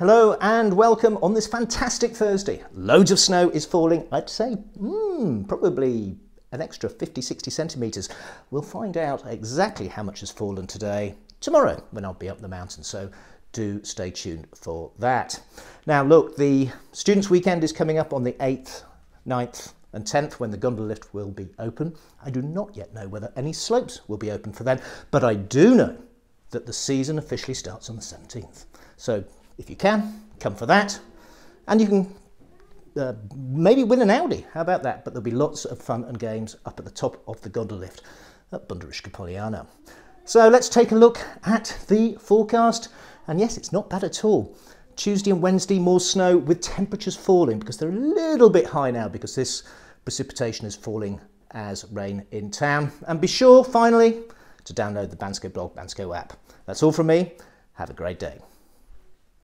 Hello and welcome on this fantastic Thursday. Loads of snow is falling, I'd say mm, probably an extra 50 60 centimetres. We'll find out exactly how much has fallen today, tomorrow when I'll be up the mountain, so do stay tuned for that. Now, look, the Students' Weekend is coming up on the 8th, 9th, and 10th when the gondola lift will be open. I do not yet know whether any slopes will be open for then, but I do know that the season officially starts on the 17th. So if you can, come for that. And you can uh, maybe win an Audi. How about that? But there'll be lots of fun and games up at the top of the gondola lift at Banderishka Polyana. So let's take a look at the forecast. And yes, it's not bad at all. Tuesday and Wednesday, more snow with temperatures falling because they're a little bit high now because this precipitation is falling as rain in town. And be sure, finally, to download the Bansko blog, Bansko app. That's all from me. Have a great day.